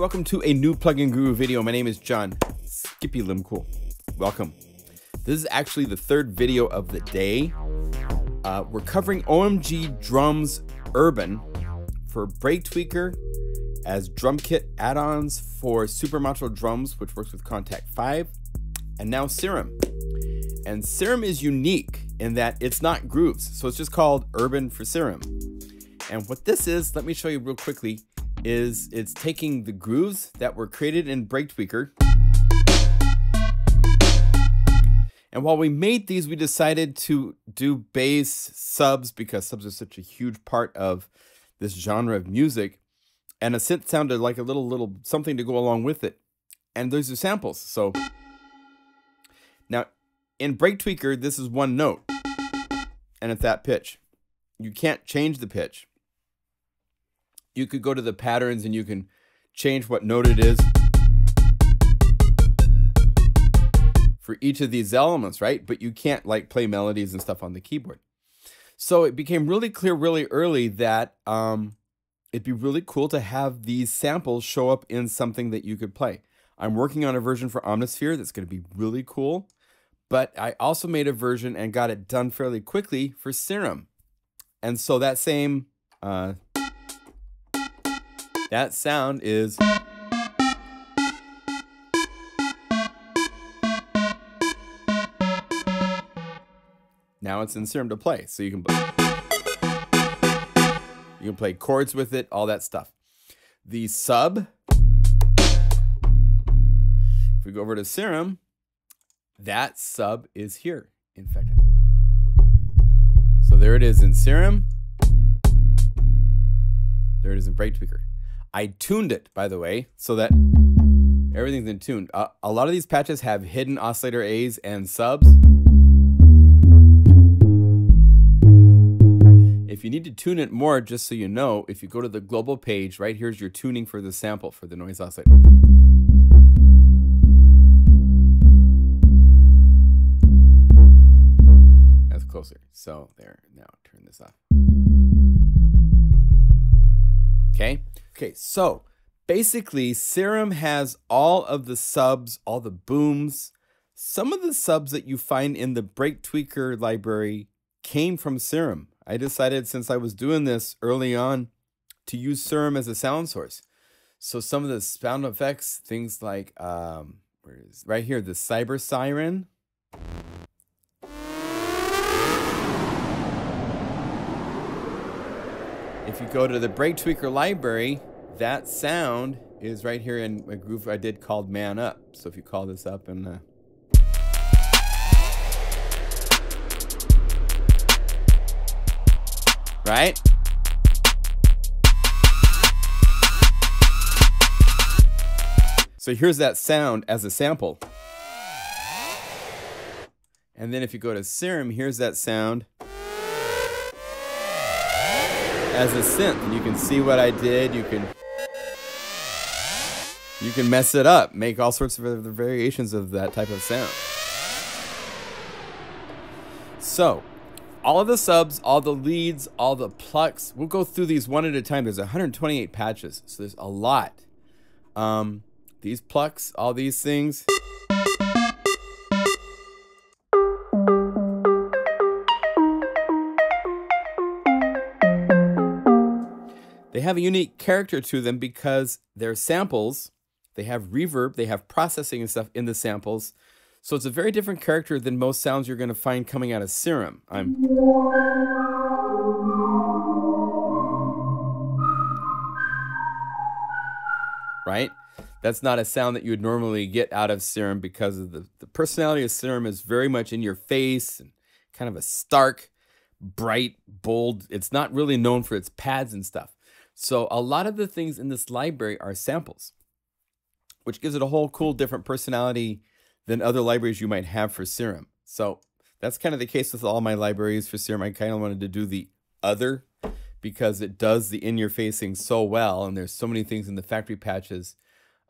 welcome to a new Plugin Guru video. My name is John Skippy Lehmkuhl. Welcome. This is actually the third video of the day. Uh, we're covering OMG Drums Urban for Break Tweaker as drum kit add-ons for Super Macho Drums, which works with Kontakt 5, and now Serum. And Serum is unique in that it's not grooves, so it's just called Urban for Serum. And what this is, let me show you real quickly, is it's taking the grooves that were created in Break Tweaker And while we made these, we decided to do bass subs because subs are such a huge part of this genre of music. And a synth sounded like a little, little something to go along with it. And those are samples. So now in Break Tweaker, this is one note and it's that pitch. You can't change the pitch. You could go to the patterns and you can change what note it is. for each of these elements, right? But you can't like play melodies and stuff on the keyboard. So it became really clear really early that um, it'd be really cool to have these samples show up in something that you could play. I'm working on a version for Omnisphere that's going to be really cool. But I also made a version and got it done fairly quickly for Serum. And so that same, uh, that sound is... Now it's in Serum to play, so you can you can play chords with it, all that stuff. The sub, if we go over to Serum, that sub is here. In fact, so there it is in Serum. There it is in Break Tweaker. I tuned it, by the way, so that everything's in tune. Uh, a lot of these patches have hidden oscillator A's and subs. If you need to tune it more, just so you know, if you go to the global page, right here's your tuning for the sample for the noise oscillator. That's closer. So there, now turn this off. Okay, okay, so basically Serum has all of the subs, all the booms. Some of the subs that you find in the Break Tweaker library came from Serum. I decided since I was doing this early on to use Serum as a sound source. So some of the sound effects, things like um, where is right here, the Cyber Siren. If you go to the Break Tweaker library, that sound is right here in a groove I did called Man Up. So if you call this up and uh, right? So here's that sound as a sample. And then if you go to Serum, here's that sound as a synth. You can see what I did. You can you can mess it up, make all sorts of other variations of that type of sound. So, all of the subs, all the leads, all the plucks. We'll go through these one at a time. There's 128 patches, so there's a lot. Um, these plucks, all these things. Have a unique character to them because they're samples. They have reverb, they have processing and stuff in the samples. So it's a very different character than most sounds you're going to find coming out of Serum. I'm right? That's not a sound that you would normally get out of Serum because of the, the personality of Serum is very much in your face and kind of a stark, bright, bold. It's not really known for its pads and stuff. So a lot of the things in this library are samples, which gives it a whole cool different personality than other libraries you might have for Serum. So that's kind of the case with all my libraries for Serum. I kind of wanted to do the other because it does the in-your-facing so well, and there's so many things in the factory patches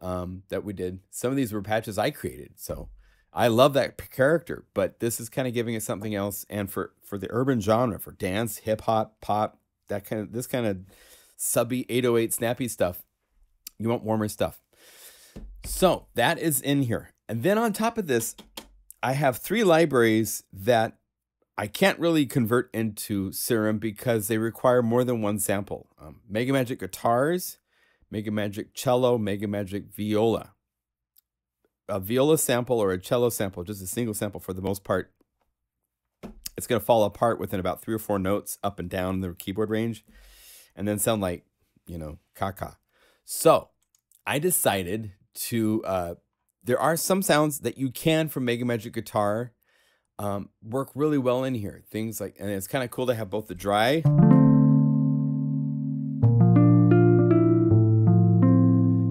um, that we did. Some of these were patches I created, so I love that character. But this is kind of giving it something else, and for for the urban genre, for dance, hip hop, pop, that kind of this kind of subby 808 snappy stuff. You want warmer stuff. So that is in here. And then on top of this, I have three libraries that I can't really convert into Serum because they require more than one sample. Um, Mega Magic Guitars, Mega Magic Cello, Mega Magic Viola. A viola sample or a cello sample, just a single sample for the most part, it's going to fall apart within about three or four notes up and down the keyboard range and then sound like, you know, caca. So I decided to, uh, there are some sounds that you can from Mega Magic Guitar um, work really well in here. Things like, and it's kind of cool to have both the dry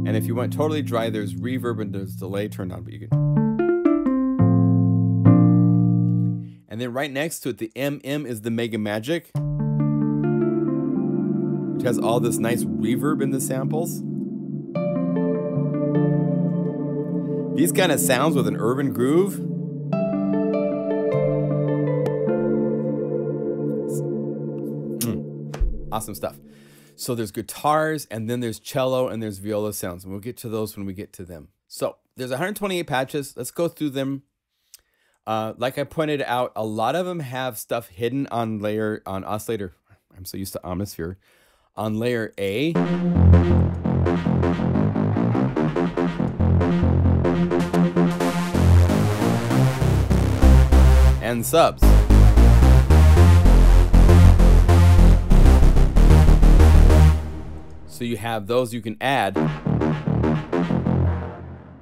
and if you want totally dry, there's reverb and there's delay turned on, but you can. And then right next to it, the MM is the Mega Magic, which has all this nice reverb in the samples. These kind of sounds with an urban groove Awesome stuff. So there's guitars and then there's cello and there's viola sounds. And we'll get to those when we get to them. So there's 128 patches. Let's go through them. Uh, like I pointed out, a lot of them have stuff hidden on layer, on oscillator. I'm so used to Omnisphere. On layer A. And subs. So you have those you can add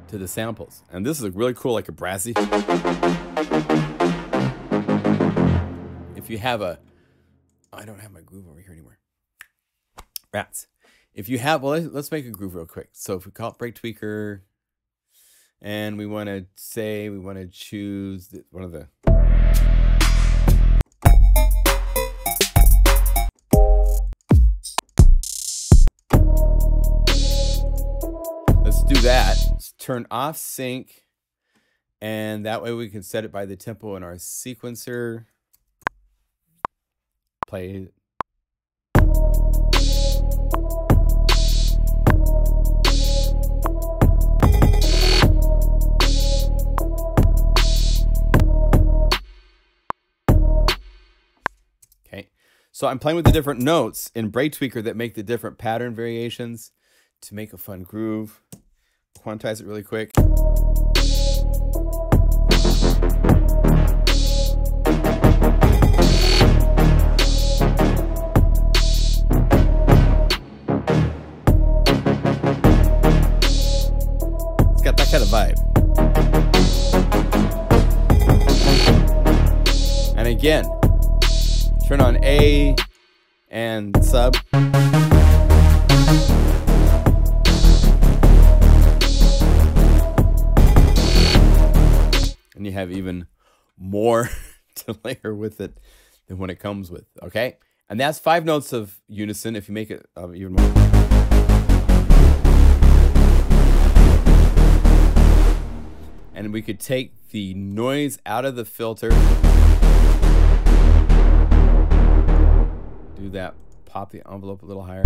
to the samples. And this is really cool, like a brassy. If you have a, I don't have my groove over here anymore. Rats. If you have, well, let's make a groove real quick. So if we call it break tweaker, and we want to say we want to choose one of the Let's do that. Let's turn off sync. And that way we can set it by the tempo in our sequencer. Play Okay, so I'm playing with the different notes in Break Tweaker that make the different pattern variations to make a fun groove quantize it really quick. It's got that kind of vibe. And again, turn on A and sub. And you have even more to layer with it than when it comes with. Okay, and that's five notes of unison. If you make it uh, even more. And we could take the noise out of the filter. That, pop the envelope a little higher.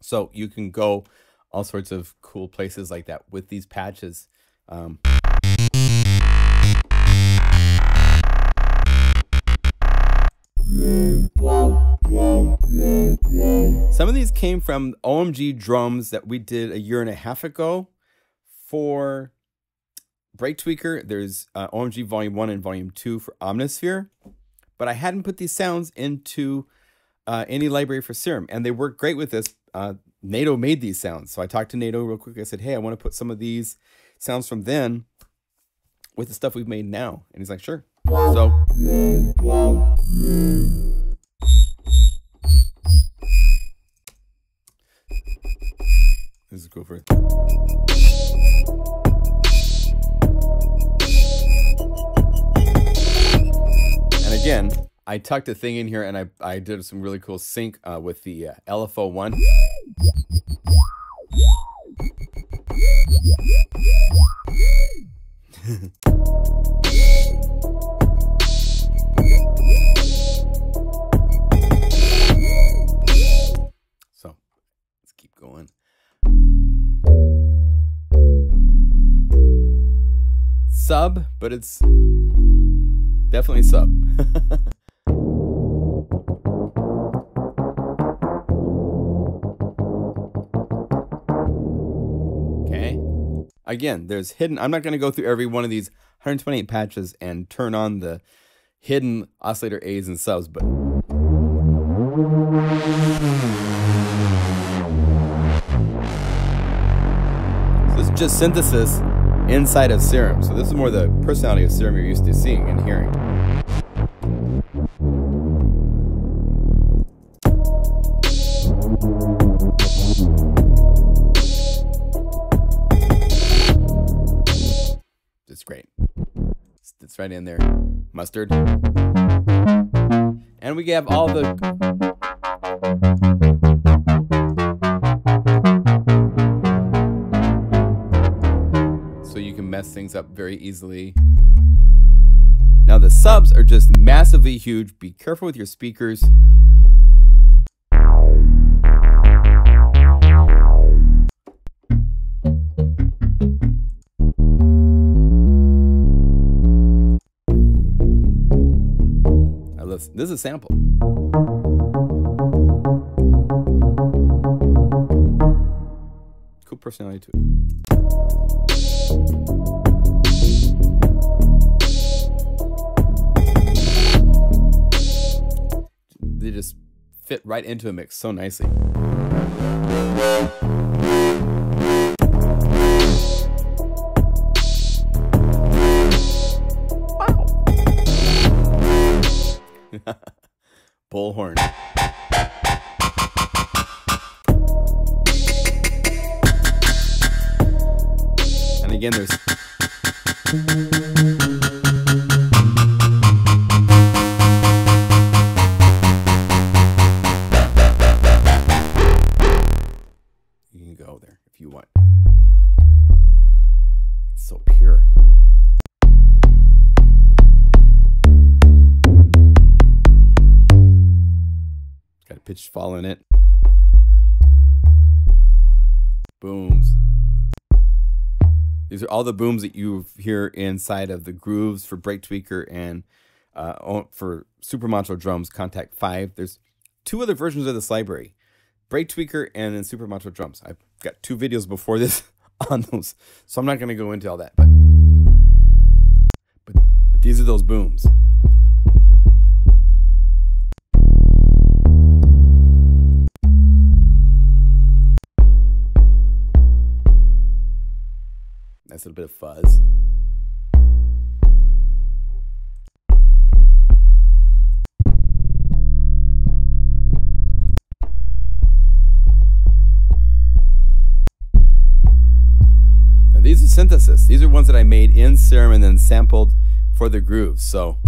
So you can go all sorts of cool places like that with these patches. Um, some of these came from OMG drums that we did a year and a half ago for Break Tweaker. There's uh, OMG Volume 1 and Volume 2 for Omnisphere. But I hadn't put these sounds into uh, any library for Serum, and they work great with this uh, Nato made these sounds. So I talked to Nato real quick. I said, hey, I want to put some of these sounds from then with the stuff we've made now. And he's like, sure. So. Is cool for it. And again, I tucked a thing in here and I, I did some really cool sync uh, with the uh, LFO1. so Sub, but it's definitely sub. okay. Again, there's hidden. I'm not going to go through every one of these 128 patches and turn on the hidden oscillator A's and subs, but this is just synthesis inside of Serum. So this is more the personality of Serum you're used to seeing and hearing. It's great. It's right in there. Mustard. And we have all the mess things up very easily. Now the subs are just massively huge. Be careful with your speakers. This is a sample. Cool personality to it. They just fit right into a mix so nicely. Wow. Bullhorn. Again, there's all the booms that you hear inside of the grooves for Break Tweaker and uh, for Super Macho drums, Kontakt 5. There's two other versions of this library Break Tweaker and then Super Macho drums. I've got two videos before this on those, so I'm not going to go into all that. But, but, but these are those booms. Nice little bit of fuzz. Now these are synthesis. These are ones that I made in Serum and then sampled for the grooves. So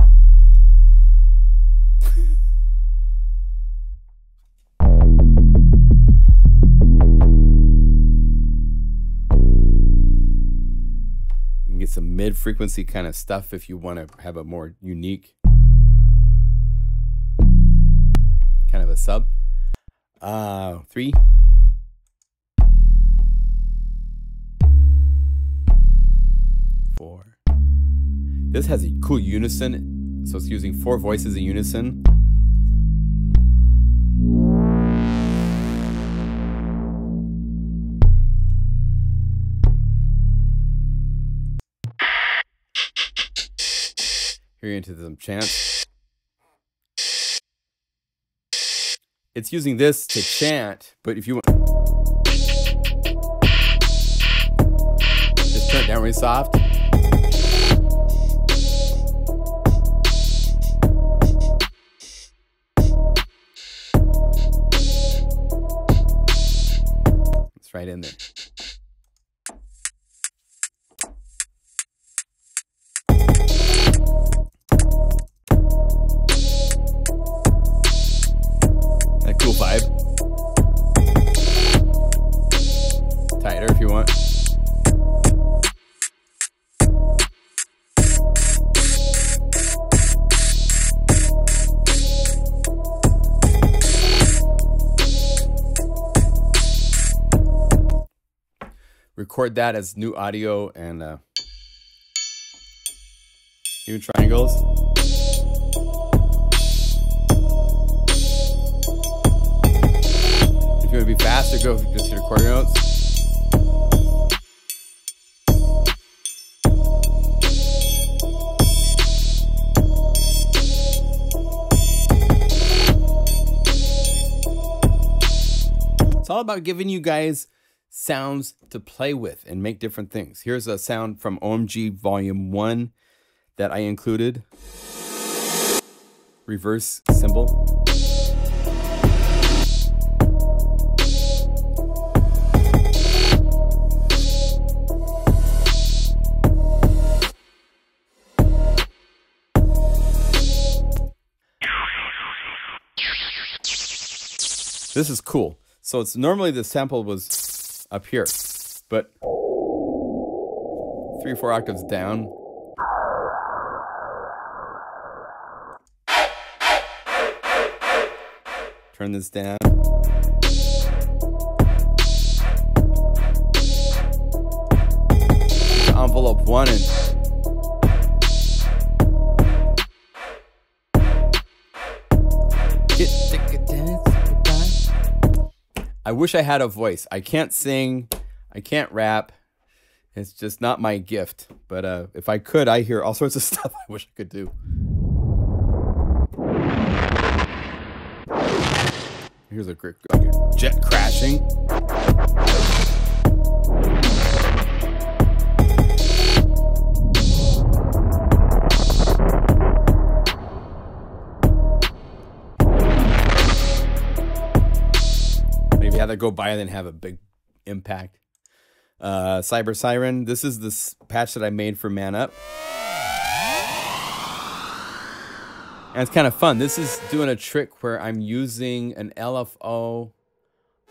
some mid frequency kind of stuff if you want to have a more unique kind of a sub. Uh, three. Four. This has a cool unison, so it's using four voices in unison. Into some chants. It's using this to chant, but if you want, just turn it down really soft. It's right in there. Record that as new audio and uh, triangles. If you want to be faster, go just hit quarter notes. It's all about giving you guys sounds to play with and make different things. Here's a sound from OMG Volume 1 that I included. Reverse cymbal. This is cool. So it's normally the sample was up here, but three or four octaves down. Turn this down. I wish I had a voice. I can't sing, I can't rap. It's just not my gift. But uh, if I could, I hear all sorts of stuff I wish I could do. Here's a great jet crashing. Have that go by and then have a big impact. Uh, Cyber Siren. This is this patch that I made for Man Up. And it's kind of fun. This is doing a trick where I'm using an LFO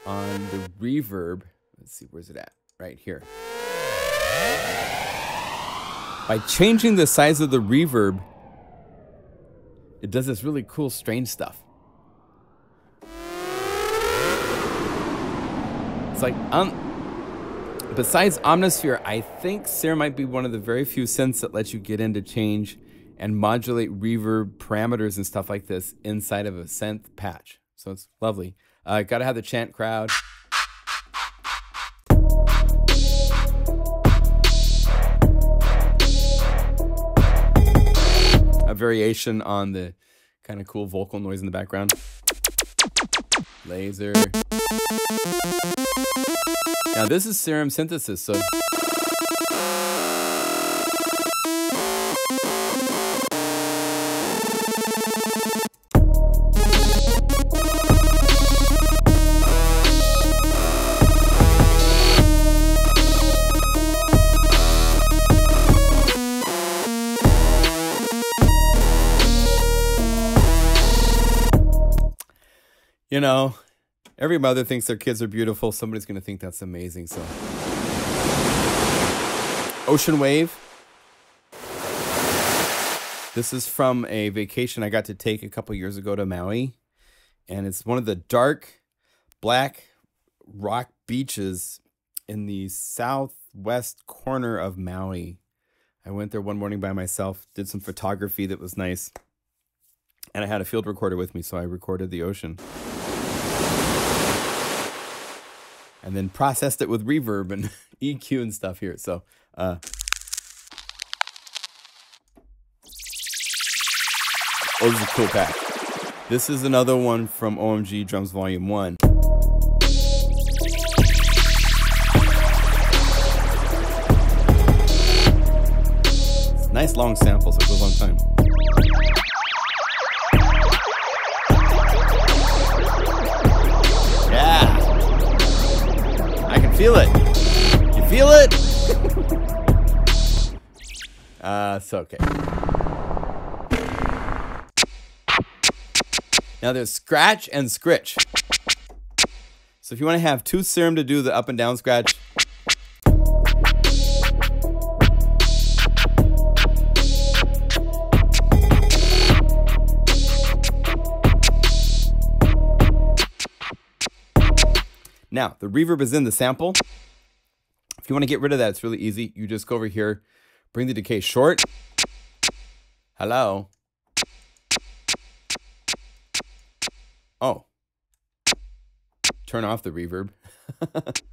on the reverb. Let's see, where's it at? Right here. By changing the size of the reverb, it does this really cool, strange stuff. It's like, um, besides Omnisphere, I think Serum might be one of the very few synths that lets you get into change and modulate reverb parameters and stuff like this inside of a synth patch. So it's lovely. Uh, gotta have the chant crowd. A variation on the kind of cool vocal noise in the background. Laser. Now this is serum synthesis, so you know, Every mother thinks their kids are beautiful. Somebody's going to think that's amazing. So, Ocean Wave. This is from a vacation I got to take a couple years ago to Maui. And it's one of the dark black rock beaches in the southwest corner of Maui. I went there one morning by myself, did some photography that was nice. And I had a field recorder with me, so I recorded the ocean and then processed it with reverb and EQ and stuff here. So, uh, oh, this is a cool pack. This is another one from OMG Drums Volume 1. nice long sample, so it goes a long time. Feel it. You feel it? uh, it's okay. Now there's scratch and scritch. So if you want to have two serum to do the up and down scratch, Now, the reverb is in the sample. If you want to get rid of that, it's really easy. You just go over here, bring the decay short. Hello. Oh. Turn off the reverb.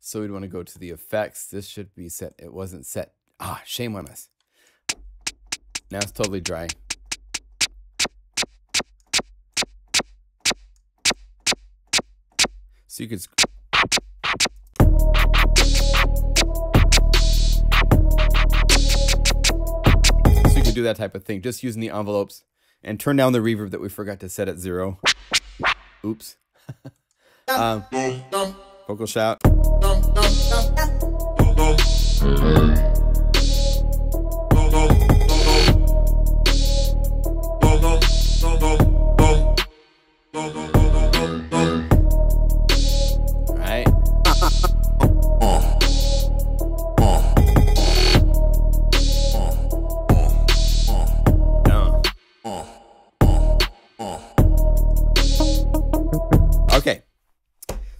so we'd want to go to the effects. This should be set. It wasn't set. Ah, shame on us. Now it's totally dry. So you could So you could do that type of thing, just using the envelopes and turn down the reverb that we forgot to set at zero. Oops. um, vocal shout.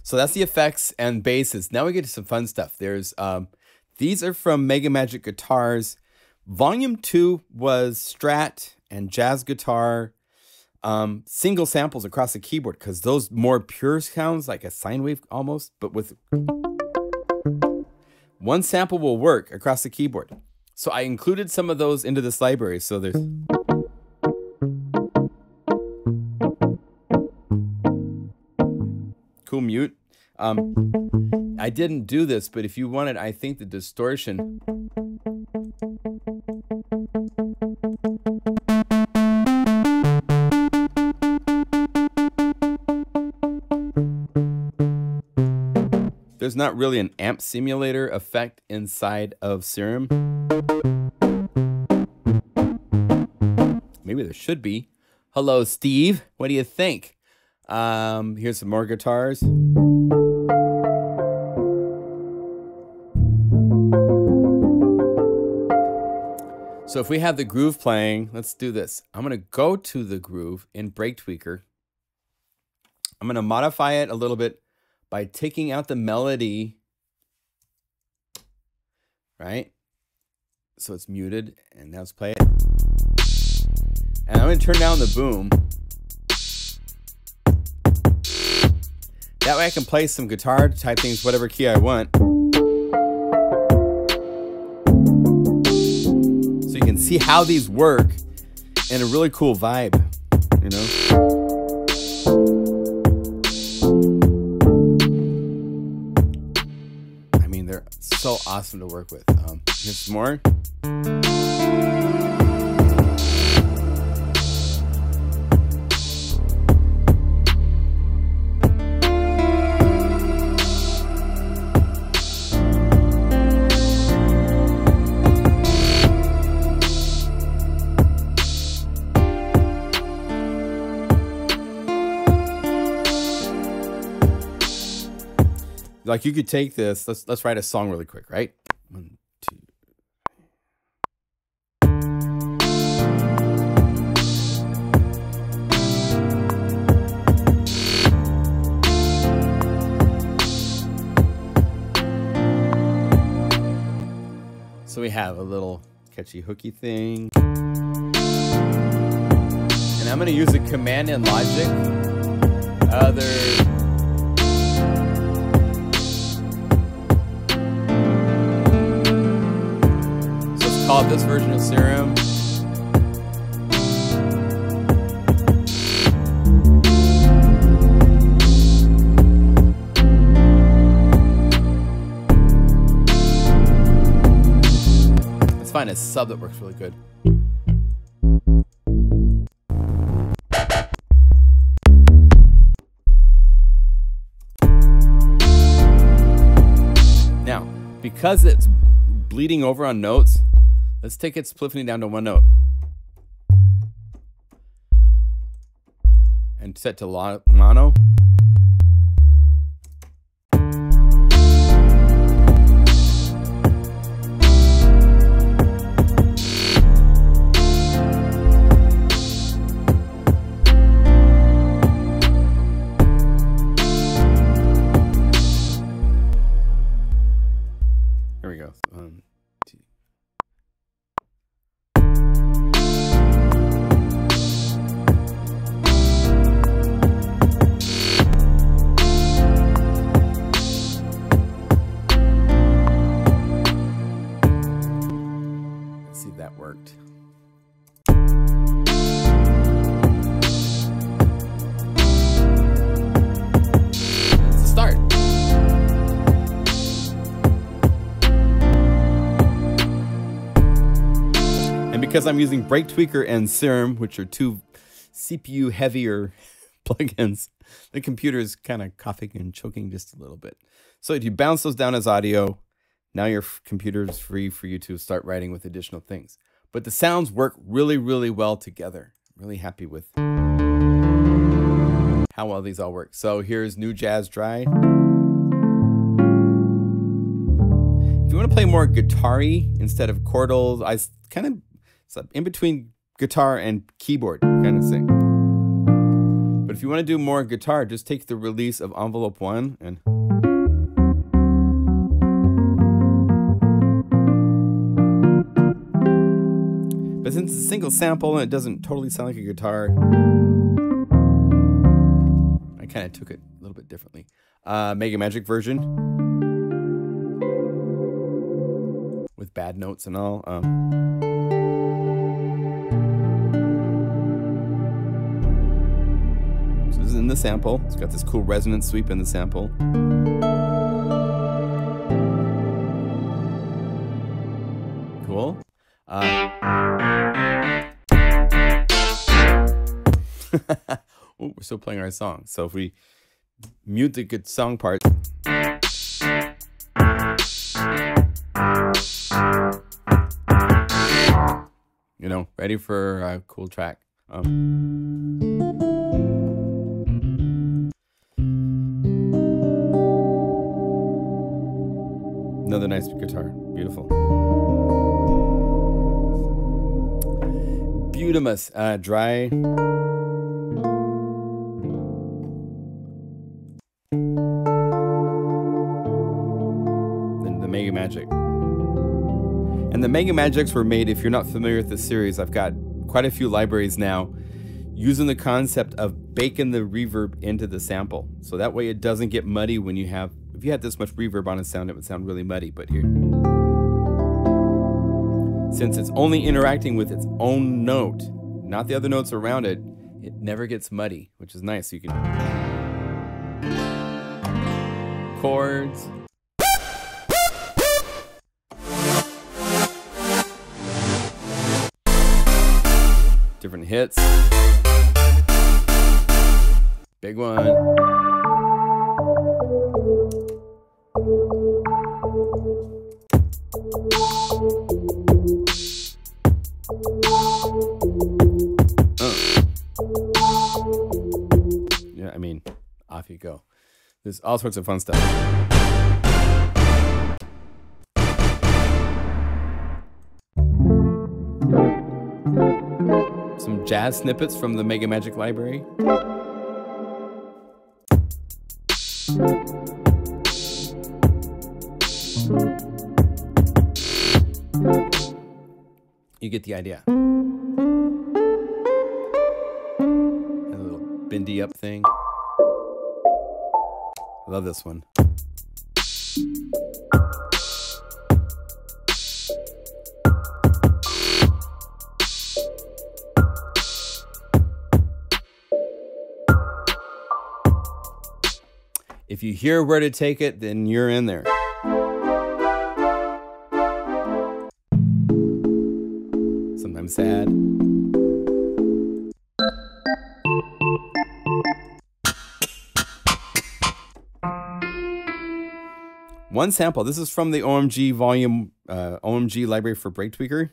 So that's the effects and basses. Now we get to some fun stuff. There's um these are from Mega Magic Guitars. Volume 2 was Strat and jazz guitar um single samples across the keyboard cuz those more pure sounds like a sine wave almost, but with one sample will work across the keyboard. So I included some of those into this library. So there's cool mute. Um, I didn't do this, but if you wanted, I think the distortion. There's not really an amp simulator effect inside of Serum. Maybe there should be. Hello, Steve. What do you think? Um, here's some more guitars. So if we have the groove playing, let's do this. I'm going to go to the groove in Break Tweaker. I'm going to modify it a little bit by taking out the melody, right? So it's muted, and now let's play it. And I'm going to turn down the boom. That way I can play some guitar type things, whatever key I want. See how these work and a really cool vibe, you know? I mean, they're so awesome to work with. Um, here's more. Like you could take this. Let's let's write a song really quick, right? One, two. So we have a little catchy hooky thing. And I'm going to use a command in Logic. Other call it this version of Serum. Let's find a sub that works really good. Now, because it's bleeding over on notes, let's take its polyphony down to one note. And set to mono. Because I'm using Break Tweaker and Serum, which are two CPU heavier plugins, the computer is kind of coughing and choking just a little bit. So if you bounce those down as audio, now your computer is free for you to start writing with additional things. But the sounds work really, really well together. really happy with how well these all work. So here's New Jazz Dry. If you want to play more guitar-y instead of chordal, I kind of in between guitar and keyboard kind of thing. But if you want to do more guitar, just take the release of envelope one and But since it's a single sample and it doesn't totally sound like a guitar, I kind of took it a little bit differently. Uh, Mega Magic version with bad notes and all. Um, is in the sample. It's got this cool resonance sweep in the sample. Cool. Uh, oh, we're still playing our song. So if we mute the good song part. You know, ready for a cool track. Um, another nice guitar. Beautiful. Beautimus, uh, dry. And the Mega Magic. And the Mega Magics were made, if you're not familiar with the series, I've got quite a few libraries now using the concept of baking the reverb into the sample. So that way it doesn't get muddy when you have, if you had this much reverb on a sound, it would sound really muddy. But here, since it's only interacting with its own note, not the other notes around it, it never gets muddy, which is nice. You can chords, different hits. Big one. There's all sorts of fun stuff. some jazz snippets from the Mega Magic library. You get the idea. A little bendy up thing. I love this one. If you hear where to take it, then you're in there. Sometimes sad. One sample. This is from the OMG volume, uh, OMG library for Break Tweaker.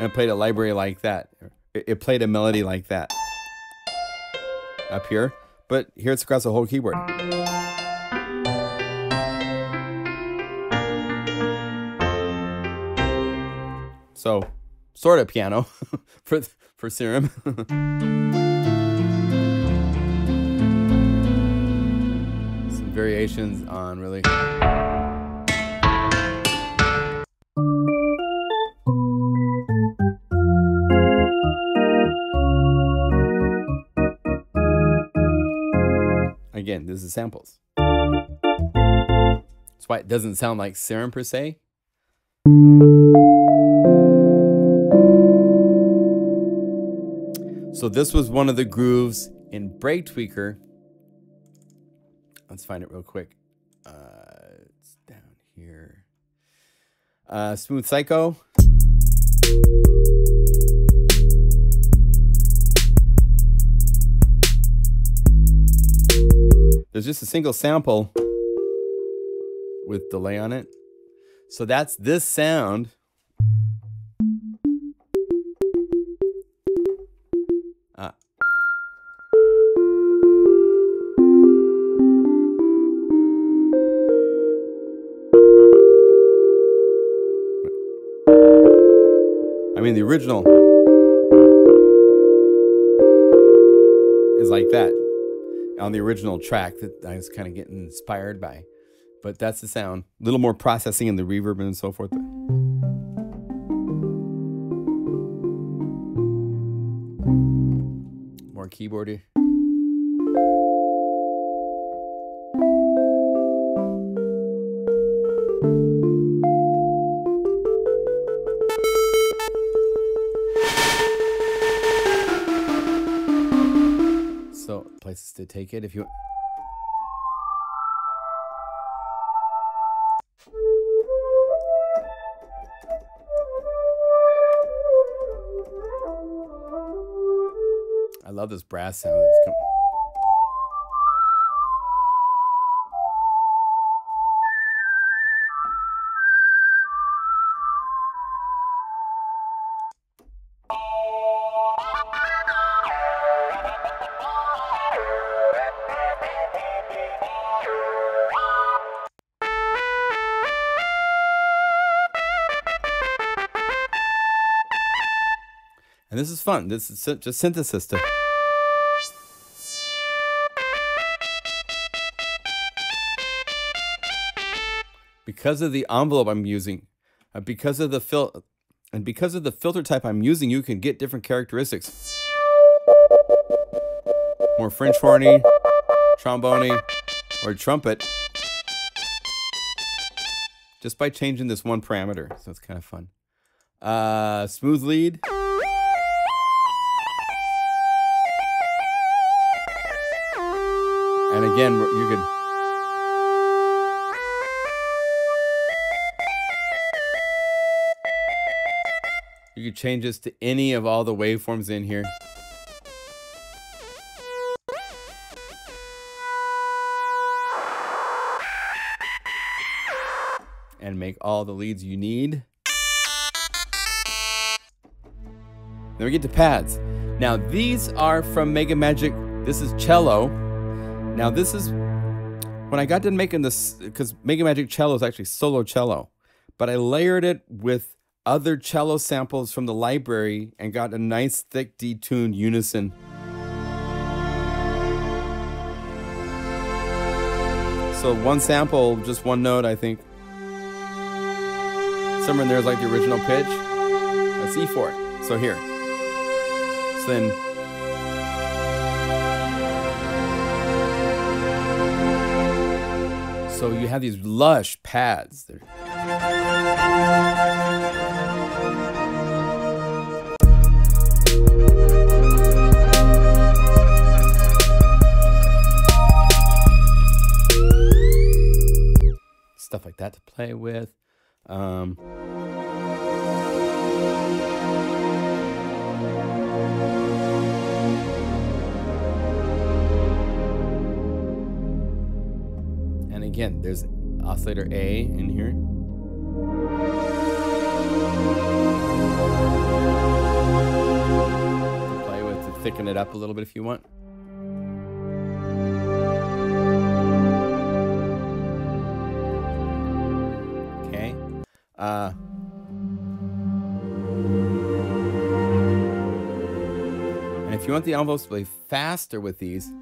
And I played a library like that it played a melody like that up here, but here it's across the whole keyboard. So, sort of piano for for Serum. variations on really Again, this is samples. That's why it doesn't sound like Serum per se. So this was one of the grooves in Break Tweaker. Let's find it real quick. Uh, it's down here. Uh, Smooth Psycho. There's just a single sample with delay on it. So that's this sound. I mean, the original is like that on the original track that I was kind of getting inspired by. But that's the sound. A little more processing in the reverb and so forth. More keyboardy. Places to take it if you I love this brass sound that's coming. And this is fun. This is just synthesis stuff. Because of the envelope I'm using, uh, because of the fil, and because of the filter type I'm using, you can get different characteristics. More French horny, trombone, or trumpet. Just by changing this one parameter, so it's kind of fun. Uh, smooth lead. Again, you could. You could change this to any of all the waveforms in here. And make all the leads you need. Then we get to pads. Now these are from Mega Magic. This is cello. Now this is when I got done making this because Mega Magic cello is actually solo cello, but I layered it with other cello samples from the library and got a nice thick detuned unison. So one sample, just one note, I think. Somewhere in there is like the original pitch. That's E4. So here. So then So you have these lush pads. They're- Stuff like that to play with. Um, and again, there's oscillator A in here. Play with to thicken it up a little bit if you want. Okay. Uh, and if you want the envelopes to play faster with these,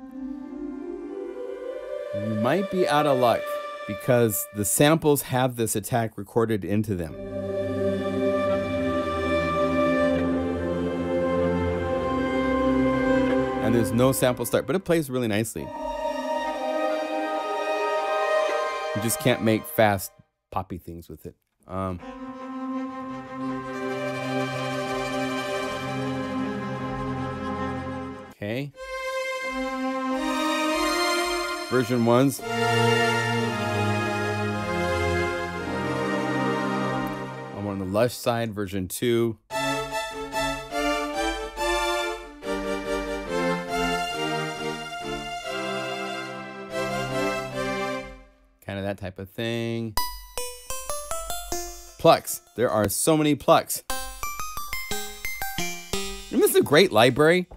you might be out of luck because the samples have this attack recorded into them. And there's no sample start, but it plays really nicely. You just can't make fast poppy things with it. Um, Version ones. I'm on the lush side, version two. Kind of that type of thing. Plucks. There are so many plucks. And this is a great library.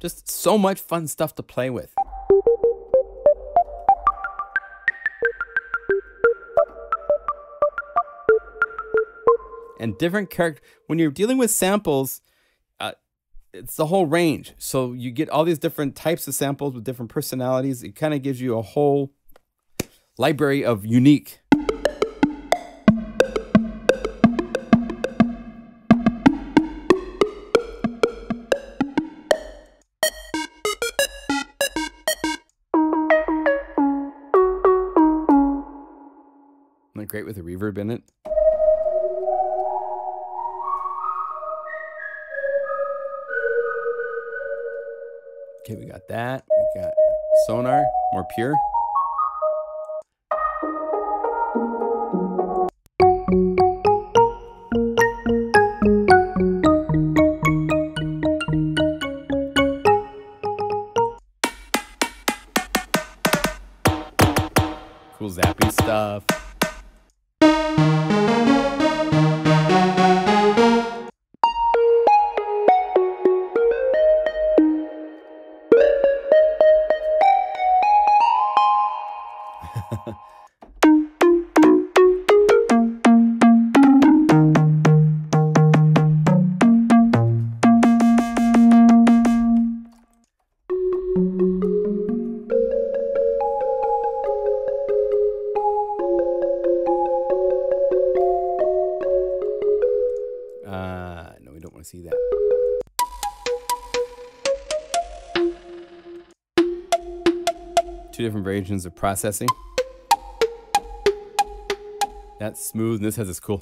Just so much fun stuff to play with. And different character when you're dealing with samples, uh, it's the whole range. So you get all these different types of samples with different personalities. It kind of gives you a whole library of unique great with a reverb in it? That. We got sonar, more pure. Uh, no, we don't want to see that. Two different versions of processing. That's smooth, this has this cool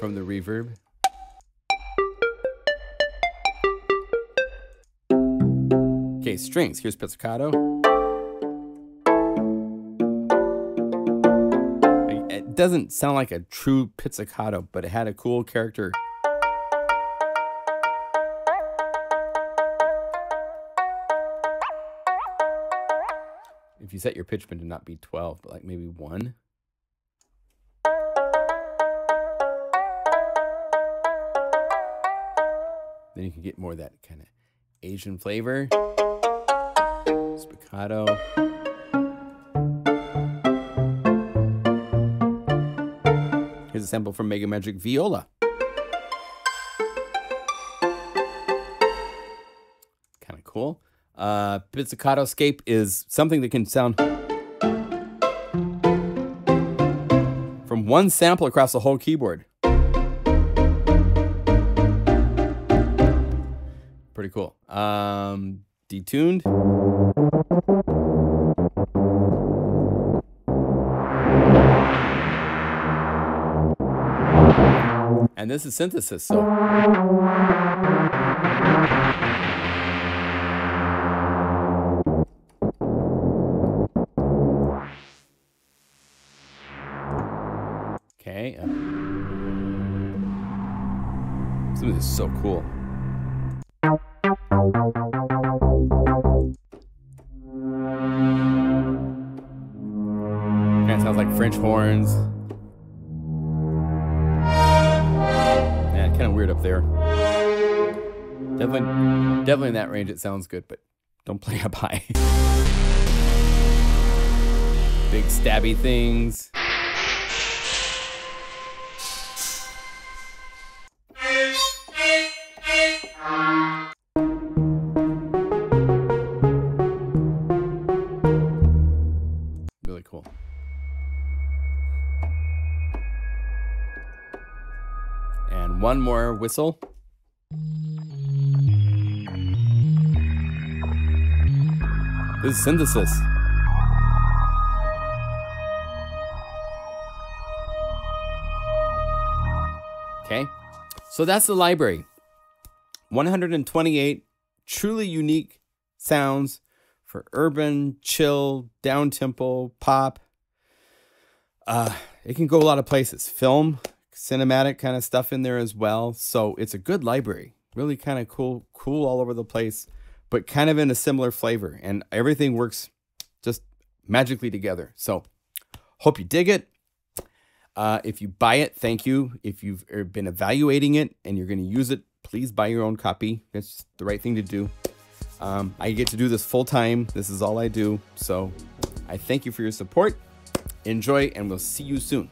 from the reverb. Okay, strings. Here's pizzicato. It doesn't sound like a true pizzicato, but it had a cool character. If you set your pitch bend to not be 12, but like maybe 1. Then you can get more of that kind of Asian flavor. Spiccato. Here's a sample from Mega Magic Viola. Kind of cool. Uh, Pizzicato Scape is something that can sound from one sample across the whole keyboard. Pretty cool. Um, detuned. And this is synthesis, so. Range, it sounds good, but don't play up high. Big stabby things. Really cool. And one more whistle. is synthesis. Okay, so that's the library. 128 truly unique sounds for urban, chill, downtempo, pop. Uh, it can go a lot of places. Film, cinematic kind of stuff in there as well. So it's a good library. Really kind of cool, cool all over the place but kind of in a similar flavor. And everything works just magically together. So hope you dig it. Uh, if you buy it, thank you. If you've er, been evaluating it and you're going to use it, please buy your own copy. It's the right thing to do. Um, I get to do this full time. This is all I do. So I thank you for your support. Enjoy, and we'll see you soon.